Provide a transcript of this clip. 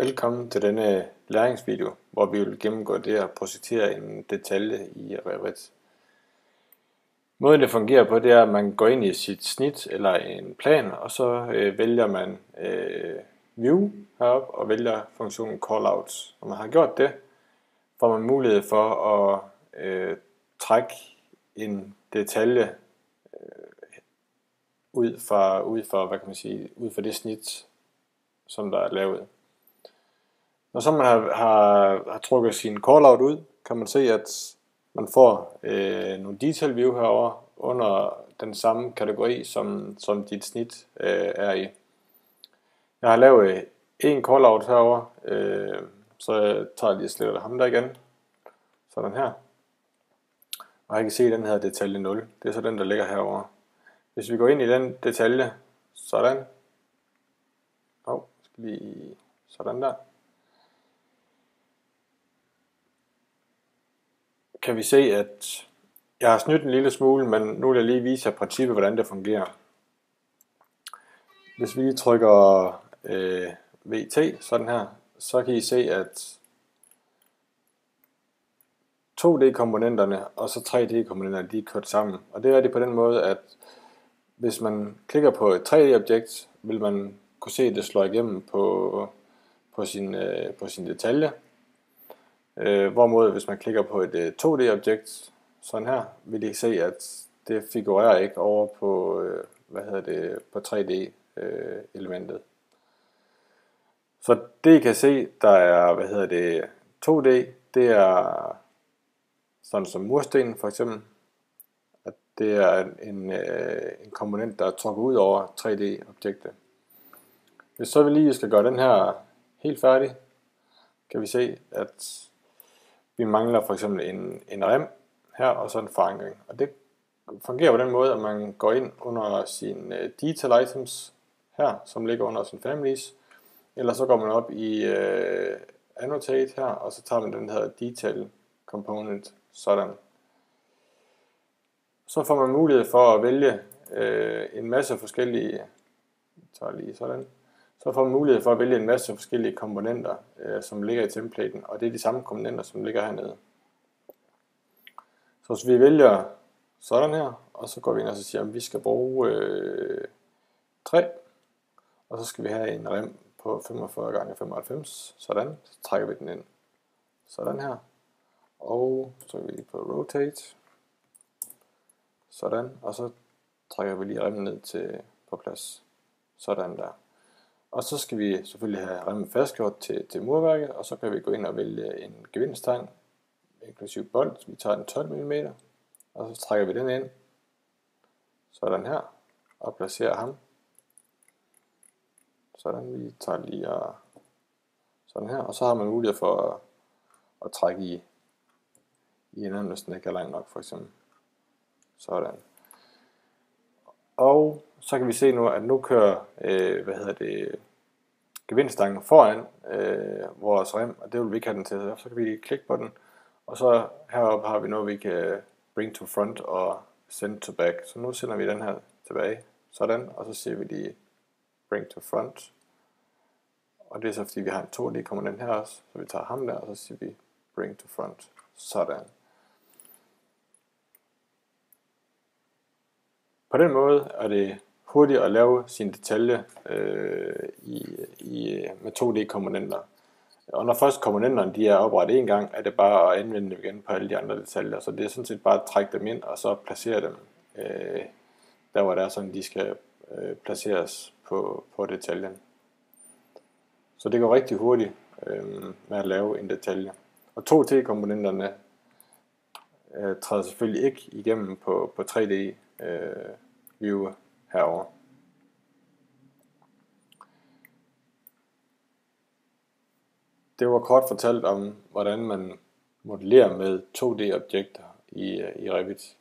Velkommen til denne læringsvideo, hvor vi vil gennemgå det at projektere en detalje i Revit. Måden det fungerer på, det er, at man går ind i sit snit eller en plan, og så øh, vælger man øh, View heroppe og vælger funktionen Callouts. Når man har gjort det, får man mulighed for at øh, trække en detalje øh, ud fra, ud fra, hvad kan man sige, ud fra det snit, som der er lavet. Når så man har, har, har trukket sin callout ud, kan man se, at man får øh, nogle detail view herover under den samme kategori, som, som dit snit øh, er i. Jeg har lavet øh, en callout herover, øh, så jeg tager lige slet ham der igen. Sådan her. Og jeg kan se, at den her detalje 0. Det er så den, der ligger herover. Hvis vi går ind i den detalje, sådan. Oh, skal lige sådan der. Kan vi se, at jeg har snydt en lille smule, men nu vil jeg lige vise jer princippet, hvordan det fungerer. Hvis vi lige trykker øh, VT, sådan her, så kan I se, at 2D-komponenterne og så 3D-komponenterne, de er kørt sammen. Og det er det på den måde, at hvis man klikker på et 3D-objekt, vil man kunne se, at det slår igennem på, på, sin, øh, på sin detalje. Øh, hvorimod hvis man klikker på et øh, 2D-objekt, sådan her, vil I se, at det figurerer ikke over på, øh, hvad hedder det, på 3D-elementet. Øh, så det I kan se, der er, hvad hedder det, 2D, det er sådan som murstenen for eksempel, at det er en, øh, en komponent, der er trukket ud over 3D-objektet. Hvis så vi lige skal gøre den her helt færdig, kan vi se, at vi mangler for eksempel en, en rem her, og så en forankring. Og det fungerer på den måde, at man går ind under sin uh, detail items her, som ligger under sin families, eller så går man op i uh, annotate her, og så tager man den her detail component sådan. Så får man mulighed for at vælge uh, en masse forskellige, jeg tager lige sådan, så får man mulighed for at vælge en masse forskellige komponenter, øh, som ligger i templaten, og det er de samme komponenter, som ligger hernede. Så hvis vi vælger sådan her, og så går vi ind og så siger, at vi skal bruge øh, 3, og så skal vi have en rem på 45 gange 95, sådan, så trækker vi den ind, sådan her, og så er vi lige på rotate, sådan, og så trækker vi lige remmen ned til på plads, sådan der. Og så skal vi selvfølgelig have remmen fastgjort til, til murværket, og så kan vi gå ind og vælge en gevindstang, inklusiv bold. Vi tager den 12 mm, og så trækker vi den ind, sådan her, og placerer ham. Sådan, vi tager lige og sådan her, og så har man mulighed for at, at trække i, i en anden, hvis den ikke er lang nok, for eksempel. Sådan. Og så kan vi se nu, at nu kører, øh, hvad hedder det, gevindstangen foran øh, vores rem, og det vil vi ikke have den til. Så kan vi klikke på den, og så heroppe har vi noget, vi kan bring to front og send to back. Så nu sender vi den her tilbage, sådan, og så siger vi lige bring to front. Og det er så fordi vi har en 2, lige kommer den her også, så vi tager ham der, og så siger vi bring to front. Sådan. På den måde er det hurtigt at lave sin detalje øh, i, i, med 2D-komponenter. Og når først komponenterne de er oprettet en gang, er det bare at anvende dem igen på alle de andre detaljer. Så det er sådan set bare at trække dem ind og så placere dem øh, der, hvor det er sådan, de skal øh, placeres på, på detaljen. Så det går rigtig hurtigt øh, med at lave en detalje. Og 2D-komponenterne øh, træder selvfølgelig ikke igennem på, på 3D øh, view herover. Det var kort fortalt om, hvordan man modellerer med 2D-objekter i, øh, i Revit.